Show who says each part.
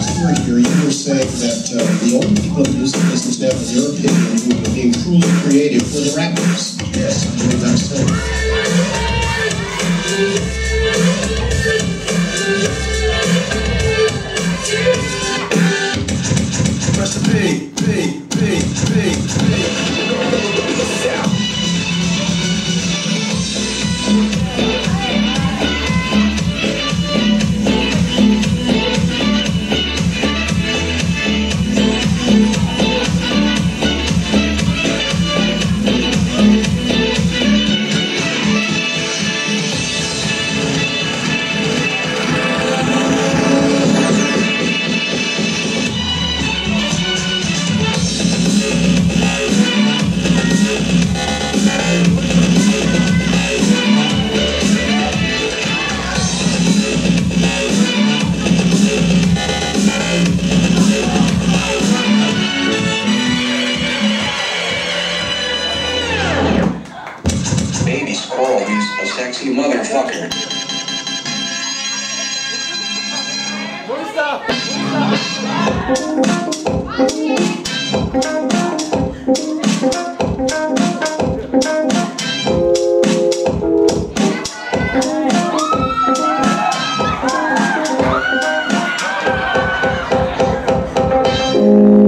Speaker 1: story here, you were saying that uh, the only people in the music business now, in your opinion, who are being truly creative were the rappers. Yes, I believe that's so.
Speaker 2: Recipe,
Speaker 3: baby squirrel he's a sexy motherfucker.
Speaker 4: Thank